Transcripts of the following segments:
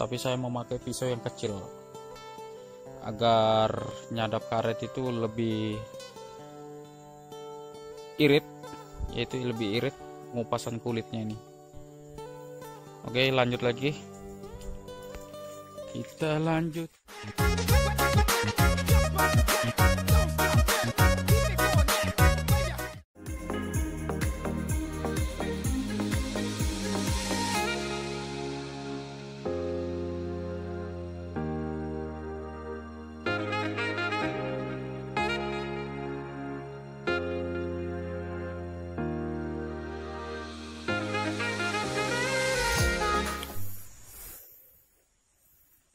tapi saya memakai pisau yang kecil. Agar nyadap karet itu lebih irit yaitu lebih irit ngupasan kulitnya ini. Oke lanjut lagi. Kita lanjut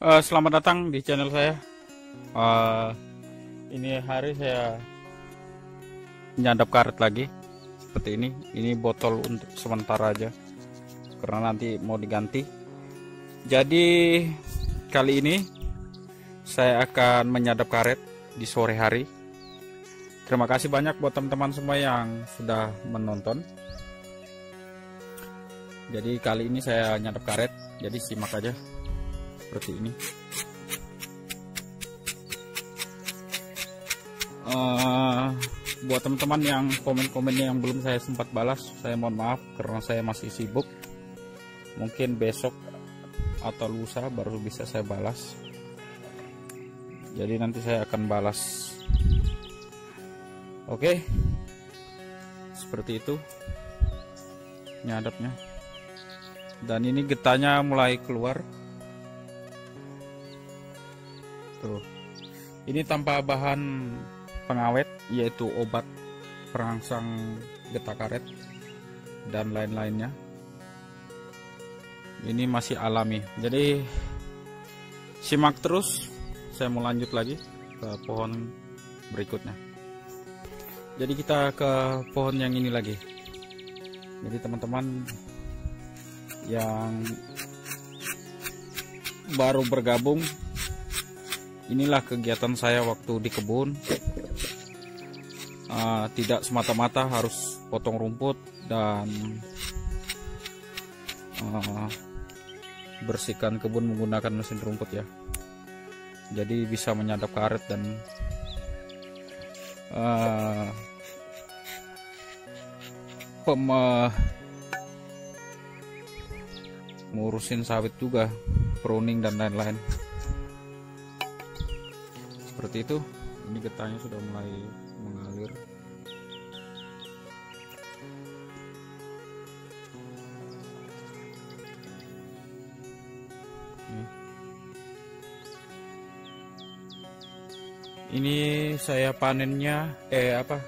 Uh, selamat datang di channel saya. Uh, ini hari saya nyadap karet lagi seperti ini. Ini botol untuk sementara aja karena nanti mau diganti. Jadi kali ini saya akan menyadap karet di sore hari. Terima kasih banyak buat teman-teman semua yang sudah menonton. Jadi kali ini saya nyadap karet, jadi simak aja seperti ini. Uh, buat teman-teman yang komen-komennya yang belum saya sempat balas saya mohon maaf karena saya masih sibuk. Mungkin besok atau lusa baru bisa saya balas. Jadi nanti saya akan balas. Oke? Okay. seperti itu nyadapnya. Dan ini getahnya mulai keluar tuh ini tanpa bahan pengawet yaitu obat perangsang getah karet dan lain-lainnya. Ini masih alami. Jadi simak terus. Saya mau lanjut lagi ke pohon berikutnya. Jadi kita ke pohon yang ini lagi. Jadi teman-teman yang baru bergabung inilah kegiatan saya waktu di kebun. Uh, tidak semata-mata harus potong rumput dan uh, bersihkan kebun menggunakan mesin rumput ya. Jadi bisa menyadap karet dan uh, pem uh, ngurusin sawit juga pruning dan lain-lain seperti itu. Ini getahnya sudah mulai mengalir. Ini. Saya panennya eh apa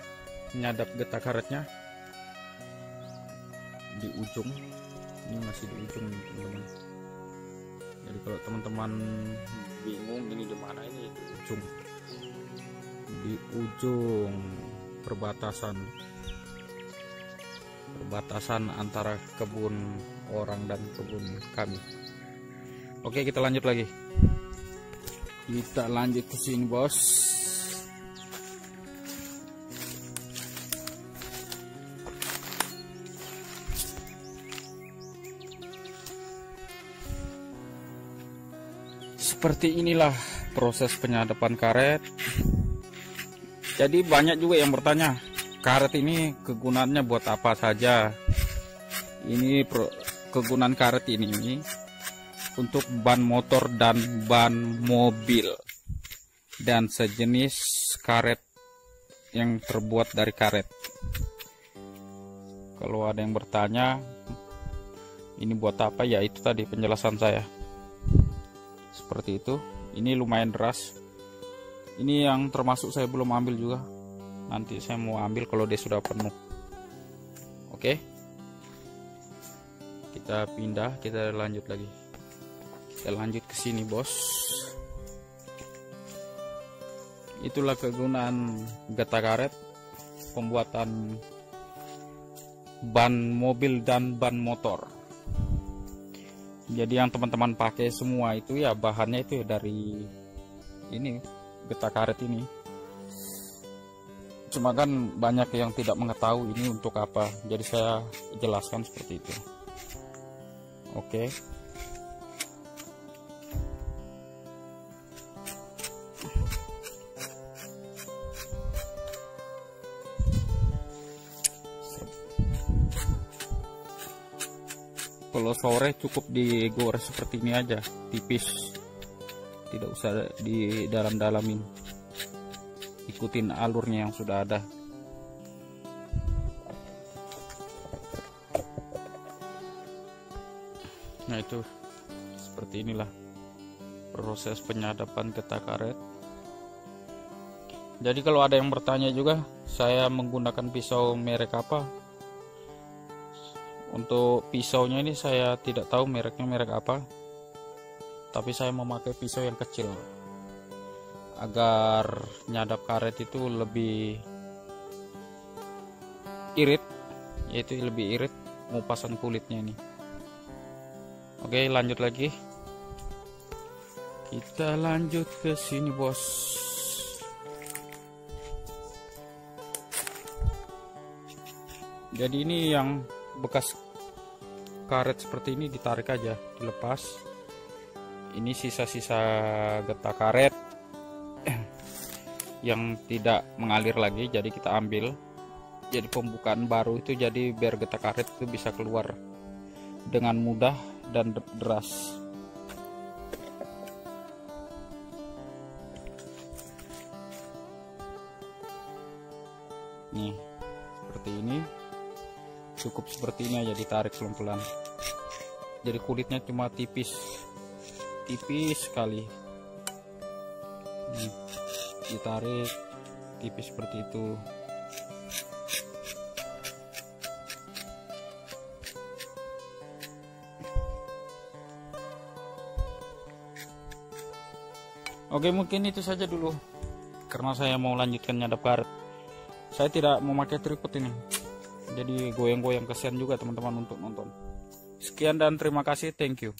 nyadap getah karetnya. Di ujung. Ini masih di ujung teman-teman. Jadi kalau teman-teman bingung ini di mana ini? Di ujung di ujung perbatasan perbatasan antara kebun orang dan kebun kami. Oke kita lanjut lagi. Kita lanjut ke sini bos. Seperti inilah proses penyadapan karet. Jadi banyak juga yang bertanya karet ini kegunaannya buat apa saja? Ini kegunaan karet ini untuk ban motor dan ban mobil. Dan sejenis karet yang terbuat dari karet. Kalau ada yang bertanya ini buat apa? Ya itu tadi penjelasan saya. Seperti itu ini lumayan deras. Ini yang termasuk saya belum ambil juga. Nanti saya mau ambil kalau dia sudah penuh. Oke. Kita pindah kita lanjut lagi. Kita lanjut ke sini bos. Itulah kegunaan getah karet pembuatan ban mobil dan ban motor jadi yang teman-teman pakai semua itu ya bahannya itu dari ini getah karet ini. Cuma kan banyak yang tidak mengetahui ini untuk apa. Jadi saya jelaskan seperti itu. Oke kalau sore cukup digoreng seperti ini aja tipis. Tidak usah di dalam-dalamin ikutin alurnya yang sudah ada. Nah itu seperti inilah proses penyadapan getah karet. Jadi kalau ada yang bertanya juga saya menggunakan pisau merek apa untuk pisaunya ini saya tidak tahu mereknya merek apa. Tapi saya memakai pisau yang kecil. Agar nyadap karet itu lebih irit yaitu lebih irit ngupasan kulitnya ini. Oke lanjut lagi. Kita lanjut ke sini bos. Jadi ini yang bekas karet seperti ini ditarik aja dilepas. Ini sisa-sisa getah karet yang tidak mengalir lagi jadi kita ambil. Jadi pembukaan baru itu jadi biar getah karet itu bisa keluar dengan mudah dan deras. Nih seperti ini cukup seperti ini aja ditarik pelan-pelan. Jadi kulitnya cuma tipis tipis sekali. Nih ditarik tipis seperti itu. Oke mungkin itu saja dulu. Karena saya mau lanjutkan nyadap karet. Saya tidak memakai tripod ini jadi goyang-goyang kesian juga teman-teman untuk nonton. Sekian dan terima kasih thank you